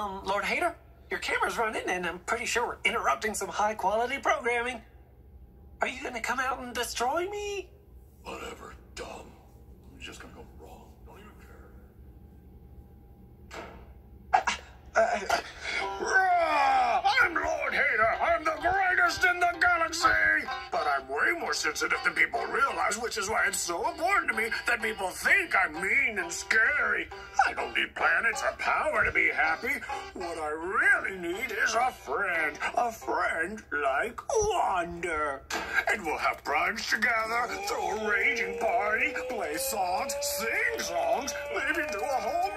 Um, Lord Hater, your camera's running, and I'm pretty sure we're interrupting some high quality programming. Are you gonna come out and destroy me? Whatever, dumb. It's just gonna go wrong. Don't even care. I'm Lord Hater. I'm the greatest in the galaxy. But I'm way more sensitive than people realize, which is why it's so important to me that people think I'm mean and scary. I don't need planets or power to be happy. What I really need is a friend. A friend like Wander. And we'll have brunch together, throw a raging party, play songs, sing songs, maybe do a whole